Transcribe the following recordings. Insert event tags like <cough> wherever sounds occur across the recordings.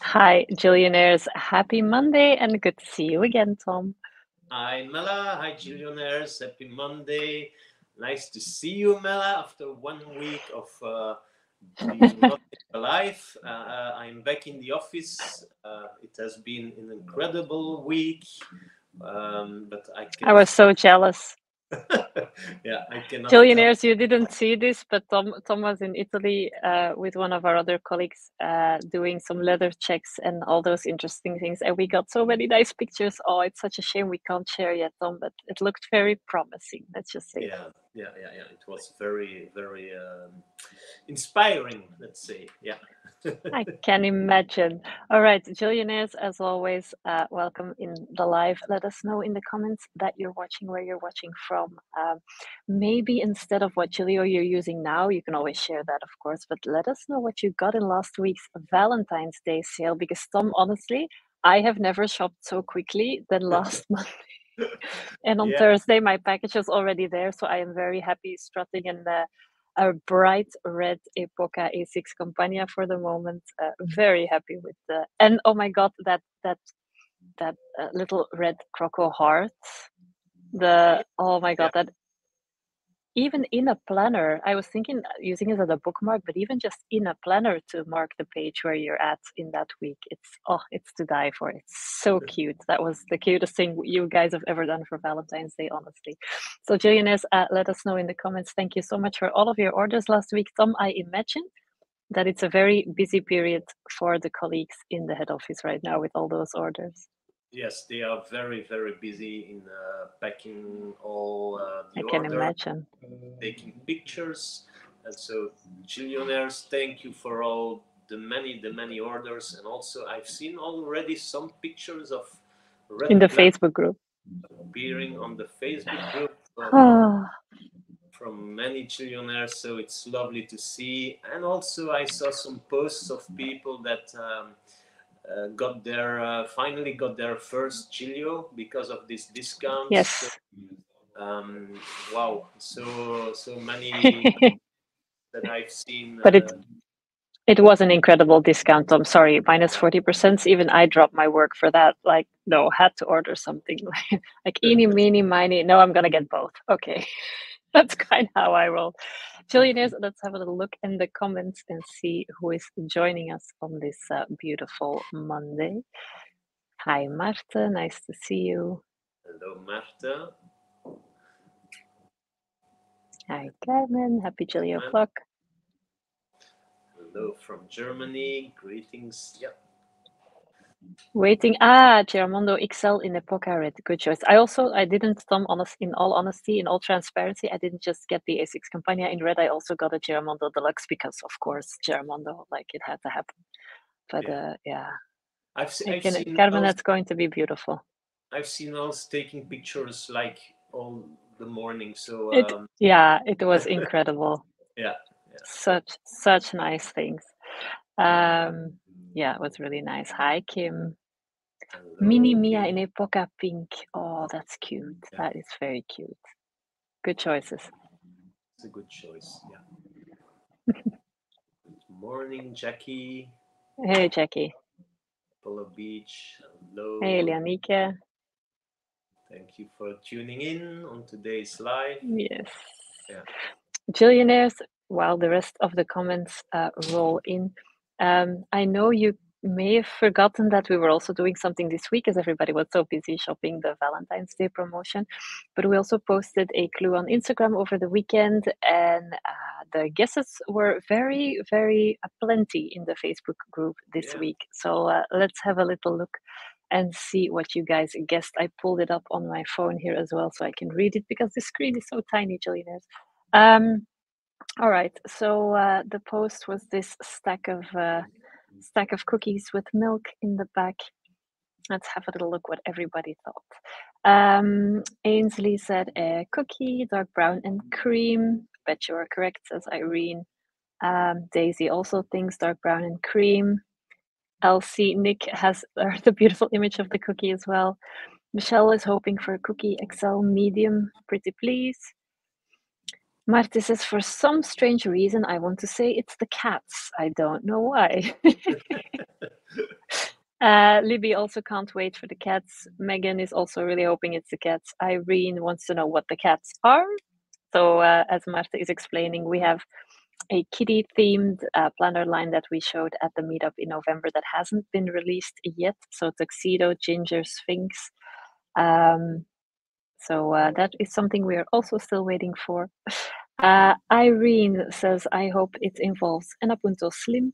Hi, Gillionaires. Happy Monday and good to see you again, Tom. Hi, Mela. Hi, Gillionaires. Happy Monday. Nice to see you, Mela, after one week of uh, being <laughs> not alive. Uh, uh, I'm back in the office. Uh, it has been an incredible week, um, but I can. I was so jealous. Yeah, I cannot. Gillionaires, you didn't see this, but Tom Tom was in Italy uh, with one of our other colleagues uh, doing some leather checks and all those interesting things, and we got so many nice pictures. Oh, it's such a shame we can't share yet, Tom, but it looked very promising. Let's just say. Yeah, yeah, yeah, yeah. It was very, very um, inspiring. Let's say, yeah. <laughs> I can imagine. All right, Gillionaires, as always, uh, welcome in the live. Let us know in the comments that you're watching, where you're watching from. Um, maybe instead of what Gillio you're using now, you can always share that, of course, but let us know what you got in last week's Valentine's Day sale because, Tom, honestly, I have never shopped so quickly than <laughs> last Monday. <laughs> and on Yeah. Thursday, my package is already there, so I am very happy strutting in the a bright red Epoca A6 Compagna for the moment. Uh, very happy with the and oh my god, that that that uh, little red croco heart. The oh my god, that even in a planner, I was thinking uh, using it as a bookmark, but even just in a planner to mark the page where you're at in that week, it's oh, it's to die for. It's so cute. That was the cutest thing you guys have ever done for Valentine's Day, honestly. So, Gillionaires, uh, let us know in the comments. Thank you so much for all of your orders last week. Tom, I imagine that it's a very busy period for the colleagues in the head office right now with all those orders. Yes, they are very, very busy in uh, packing all uh, the I can order, imagine. taking pictures. And so, Gillionaires, thank you for all the many, the many orders. And also, I've seen already some pictures of red In the Facebook group. appearing on the Facebook group from, <sighs> Ah, from many Gillionaires. So it's lovely to see. And also, I saw some posts of people that. Um, uh, got their uh, finally got their first Gillio because of this discount. So, yes. um, wow, so so many <laughs> that I've seen. but it uh, it was an incredible discount. I'm sorry, minus minus forty percent. Even I dropped my work for that. Like, no, had to order something <laughs> like eeny, meeny, miny. No, I'm gonna get both. Okay, <laughs> that's kind of how I roll. Gillionaires, let's have a little look in the comments and see who is joining us on this uh, beautiful Monday. Hi, Marta. Nice to see you. hello, Marta. Hi, Carmen. Happy Carmen. o'clock. Hello from Germany. Greetings. Yeah. Waiting. Ah, Giramondo XL in Epoca Red. Good choice. I also I didn't Tom honest in all honesty, in all transparency, I didn't just get the A6 Compagna in red. I also got a Giramondo Deluxe because of course Giramondo, like it had to happen. But Yeah. uh yeah. I've, se- I've can seen Carmen, that's going to be beautiful. I've seen us taking pictures like all the morning. So It um, yeah, it was <laughs> incredible. yeah, yeah. Such such nice things. Um yeah, it was really nice. Hi Kim. Mini Mia in Epoca Pink. Oh, that's cute. Yeah. That is very cute. Good choices. It's a good choice. Yeah. <laughs> Good morning, Jackie. Hey Jackie. Apollo Beach. Hello. Hey Leonike. Thank you for tuning in on today's live. Yes. Yeah. While the rest of the comments uh, roll in, um, I know you may have forgotten that we were also doing something this week as everybody was so busy shopping the Valentine's Day promotion. But we also posted a clue on Instagram over the weekend, and uh, the guesses were very, very plenty in the Facebook group this Yeah. week. So uh, let's have a little look and see what you guys guessed. I pulled it up on my phone here as well so I can read it because the screen is so tiny, Gillionaires. Um, all right, so uh, the post was this stack of uh, stack of cookies with milk in the back. Let's have a little look what everybody thought. Um, Ainsley said a cookie, dark brown and cream. Bet you are correct, says Irene. Um, Daisy also thinks dark brown and cream. Elsie, Nick has <laughs> uh, the beautiful image of the cookie as well. Michelle is hoping for a cookie XL medium, pretty please. Marty says, for some strange reason, I want to say it's the cats. I don't know why. <laughs> Uh, Libby also can't wait for the cats. Megan is also really hoping it's the cats. Irene wants to know what the cats are. So, uh, as Marta is explaining, we have a kitty themed uh, planner line that we showed at the meetup in November that hasn't been released yet. So, Tuxedo, Ginger, Sphinx. Um, so, uh, that is something we are also still waiting for. Uh, Irene says, I hope it involves an Apunto Slim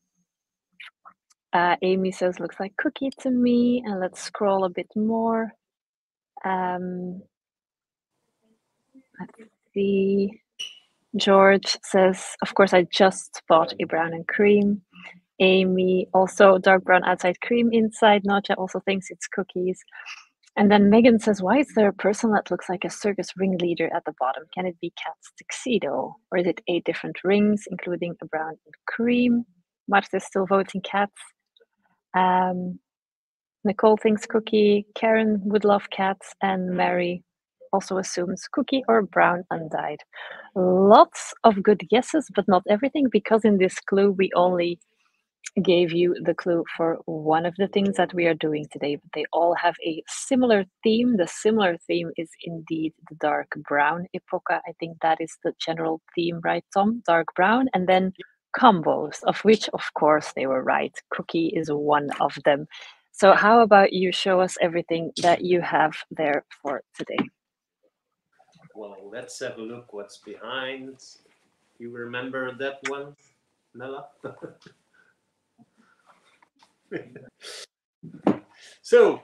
uh, Amy says, looks like cookie to me. And let's scroll a bit more. Um, let's see. George says, of course, I just bought a brown and cream. Amy, also dark brown outside, cream inside. Noja also thinks it's cookies. And then Megan says, Why is there a person that looks like a circus ringleader at the bottom? Can it be Cat's tuxedo? Or is it eight different rings, including a brown and cream? Marta is still voting cats. Um, Nicole thinks cookie. Karen would love cats, and Mary also assumes cookie or brown undyed. Lots of good guesses, but not everything, because in this clue we only gave you the clue for one of the things that we are doing today, but they all have a similar theme. The similar theme is indeed the dark brown epoca. I think that is the general theme, right, Tom? Dark brown. And then combos, of which, of course, they were right. Cookie is one of them. So, how about you show us everything that you have there for today? Well, let's have a look what's behind. You remember that one, Nella? <laughs> <laughs> so,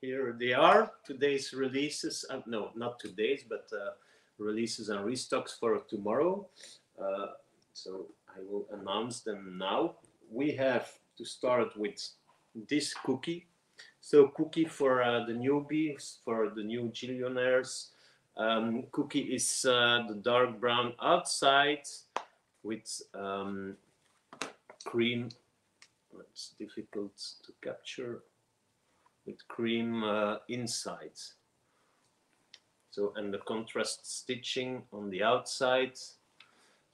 here they are. Today's releases, uh, no, not today's, but uh, releases and restocks for tomorrow. Uh, so I will announce them now. We have to start with this cookie. So cookie for uh, the newbies, for the new gillionaires. Um, cookie is uh, the dark brown outside with um, cream. It's difficult to capture with cream uh, inside. So and the contrast stitching on the outside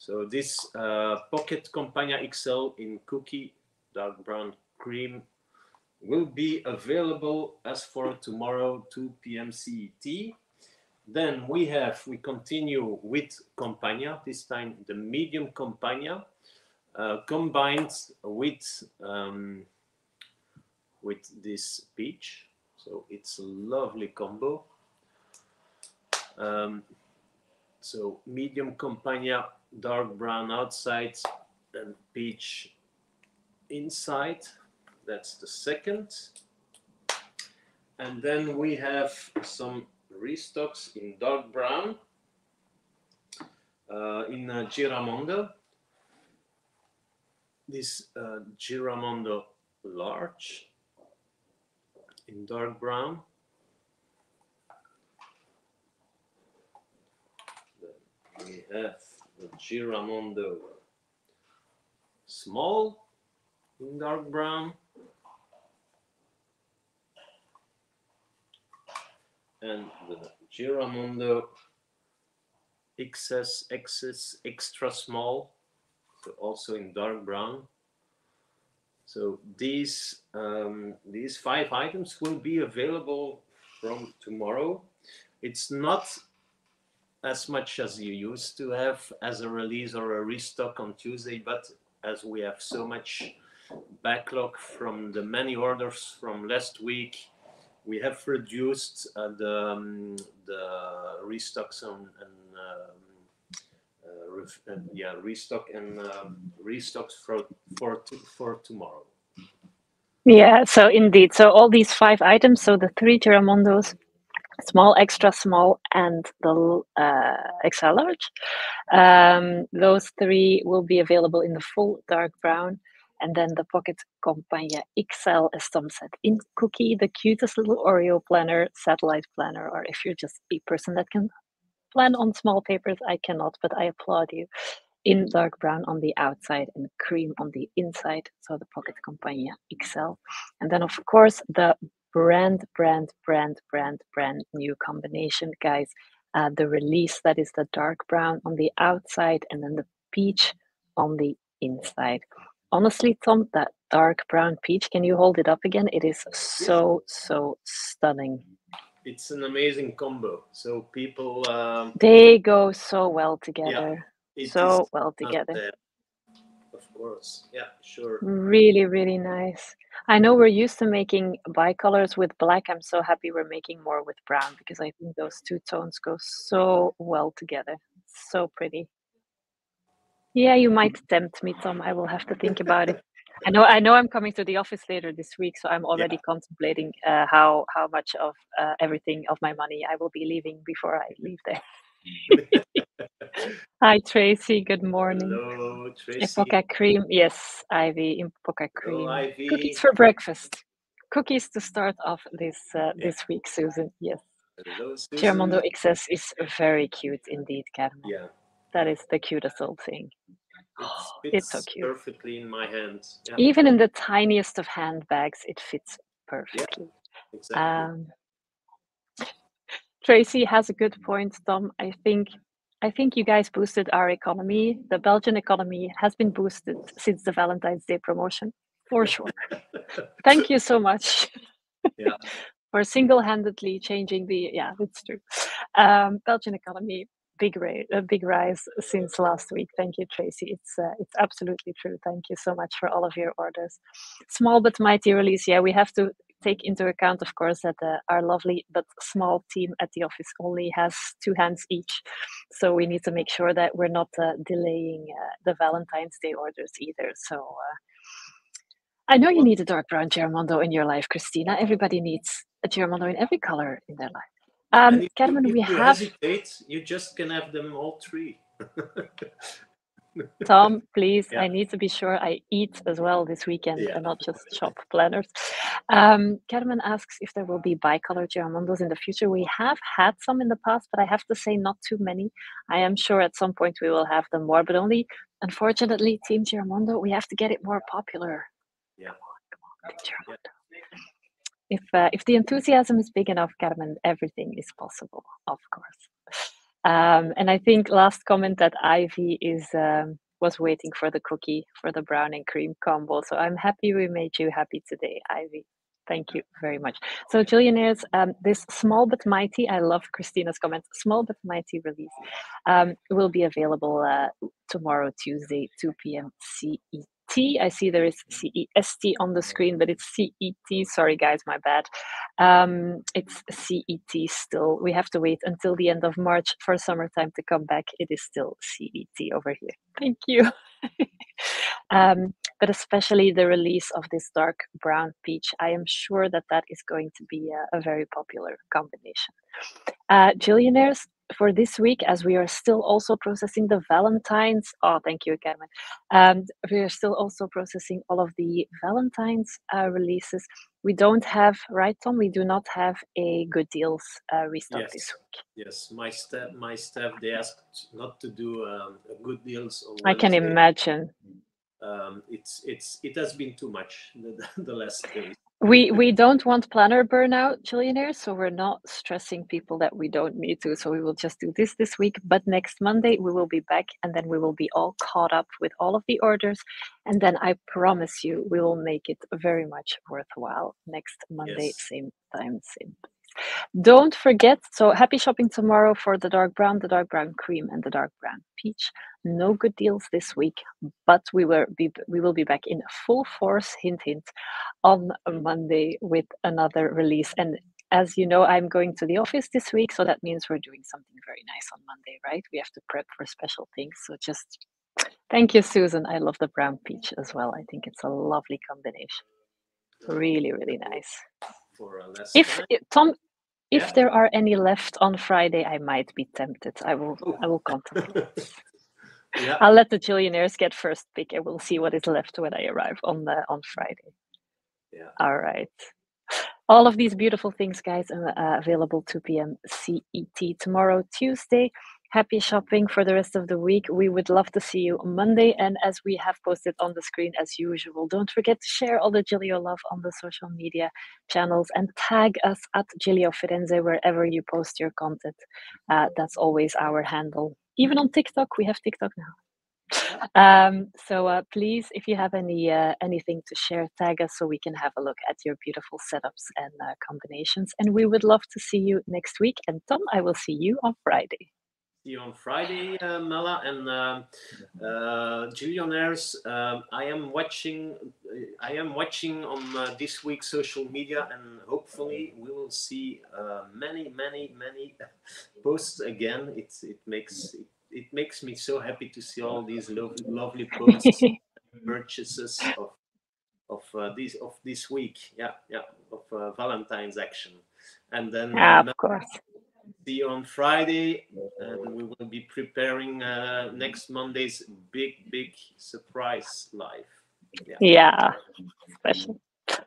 so this uh, Pocket Compagna XL in cookie dark brown cream will be available as for tomorrow 2 p.m. CET. Then we have, we continue with Compagna, this time the medium Compagna, uh, combined with, um, with this peach. So it's a lovely combo. Um, so medium Compagna dark brown outside and peach inside. That's the second. And then we have some restocks in dark brown uh, in uh, Giramondo. This uh, Giramondo large in dark brown. We have the Giramondo small in dark brown and the Giramondo XS XS extra small also in dark brown. So these um, these five items will be available from tomorrow. It's not as much as you used to have as a release or a restock on Tuesday, but as we have so much backlog from the many orders from last week, we have reduced uh, the, um, the restocks on, and um, uh, yeah restock and um, restocks for for for tomorrow. Yeah, so indeed, so all these five items, so the three Giramondos, small, extra small, and the uh, extra large. Um, those three will be available in the full dark brown. And then the Pocket Compagna XL, as Tom said, in Cookie, the cutest little Oreo planner, satellite planner, or if you're just a person that can plan on small papers, I cannot, but I applaud you. In dark brown on the outside and cream on the inside, so the Pocket Compagna XL. And then, of course, the brand, brand, brand, brand, brand new combination, guys. Uh, the release that is the dark brown on the outside and then the peach on the inside. Honestly, Tom, that dark brown peach. Can you hold it up again? It is so, so stunning. It's an amazing combo. So people. Um, they go so well together. Yeah, so well together. Of course. Yeah, sure. Really, really nice. I know we're used to making bicolors with black. I'm so happy we're making more with brown because I think those two tones go so well together. So pretty. Yeah, you might tempt me, Tom. I will have to think about it. <laughs> I know. I know. I'm coming to the office later this week, so I'm already yeah. contemplating uh, how how much of uh, everything of my money I will be leaving before I leave there. <laughs> Hi, Tracy. Good morning. Hello, Tracy. Epoca cream. Yes, Ivy. Epoca cream. Hello. Cookies for breakfast. Cookies to start off this uh, yeah. this week, Susan. Yes. Hello, Susan. Giramondo XS is very cute indeed, Carmen. Yeah. That is the cutest little thing. It <gasps> it's so cute. perfectly in my hands. Yeah. Even in the tiniest of handbags, it fits perfectly. Yeah, exactly. Um, Tracy has a good point, Tom. I think I think you guys boosted our economy. The Belgian economy has been boosted since the Valentine's Day promotion, for sure. <laughs> Thank you so much. <laughs> Yeah. <laughs> for single-handedly changing the yeah, that's true. Um, Belgian economy big rise, a big rise since last week. Thank you, Tracy. It's uh, it's absolutely true. Thank you so much for all of your orders. Small but mighty release. Yeah, we have to take into account, of course, that uh, our lovely but small team at the office only has two hands each. So we need to make sure that we're not uh, delaying uh, the Valentine's Day orders either. So. Uh, I know you need a dark brown Giramondo in your life, Christina. Everybody needs a Giramondo in every color in their life. Um, Carmen, we you have. Hesitate, you just can have them all three. <laughs> Tom, please, yeah. I need to be sure I eat as well this weekend yeah. and not just shop planners. Um, Carmen asks if there will be bicolor Giramondos in the future. We have had some in the past, but I have to say not too many. I am sure at some point we will have them more, but only, unfortunately, Team Giramondo, we have to get it more popular. Yeah. Come on, come on, if uh, if the enthusiasm is big enough, Carmen, everything is possible, of course. Um, and I think last comment that Ivy is um, was waiting for the cookie for the brown and cream combo. So I'm happy we made you happy today, Ivy. Thank you very much. So, Gillionaires, um, this small but mighty, I love Christina's comment, small but mighty release um, will be available uh, tomorrow, Tuesday, 2 p.m. CET. T. I see there is CEST on the screen, but it's CET. Sorry, guys, my bad. Um, it's CET still. We have to wait until the end of March for summertime to come back. It is still CET over here. Thank you. <laughs> um, but especially the release of this dark brown peach, I am sure that that is going to be a, a very popular combination. Uh, Gillionaires, for this week, as we are still also processing the Valentine's. Oh, thank you, Carmen. Um, we are still also processing all of the Valentine's uh, releases. We don't have, right, Tom? We do not have a good deals uh, restock yes. this week. Yes, my staff, my staff, they asked not to do um, good deals. I can imagine. Um, it's it's it has been too much the, <laughs> the last days. We we don't want planner burnout Gillionaires so we're not stressing people that we don't need to. So we will just do this this week but next monday we will be back and then we will be all caught up with all of the orders. And then i promise you we will make it very much worthwhile next monday yes. same time same don't forget, so happy shopping tomorrow for the dark brown, the dark brown cream, and the dark brown peach. No good deals this week, but we will be we will be back in full force. Hint, hint, on Monday with another release. And as you know, I'm going to the office this week, so that means we're doing something very nice on Monday, right? We have to prep for special things. So just thank you, Susan. I love the brown peach as well. I think it's a lovely combination. Really, really nice for a less if time. Tom, if yeah. there are any left on Friday, I might be tempted. I will. Ooh. I will contemplate. <laughs> yeah. I'll let the Gillionaires get first pick, and we'll see what is left when I arrive on the on Friday. Yeah. All right. All of these beautiful things, guys, are uh, available 2 p.m. CET tomorrow, Tuesday happy shopping for the rest of the week. We would love to see you on Monday. And as we have posted on the screen as usual, don't forget to share all the Gillio love on the social media channels and tag us at Gillio Firenze wherever you post your content. Uh, that's always our handle. Even on TikTok, we have TikTok now. <laughs> um, so uh, please, if you have any uh, anything to share, tag us so we can have a look at your beautiful setups and uh, combinations. And we would love to see you next week. And Tom, I will see you on Friday. See you on Friday, uh, Mela and um, uh, Gillionaires. Um, I am watching. I am watching on uh, this week's social media, and hopefully we will see many, many, many <laughs> posts again. It's it makes it it makes me so happy to see all these lovely, lovely posts, <laughs> purchases of of uh, this of this week. Yeah, yeah, of uh, Valentine's action, and then yeah, of course. See you on Friday, and we will be preparing uh, next Monday's big, big surprise live. Yeah, yeah special.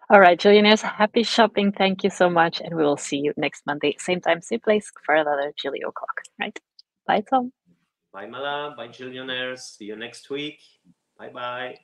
All right, Gillionaires, happy shopping. Thank you so much. And we will see you next Monday, same time, same place for another Gillio O'Clock. Right. Bye, Tom. Bye, Mela. Bye, Gillionaires. See you next week. Bye bye.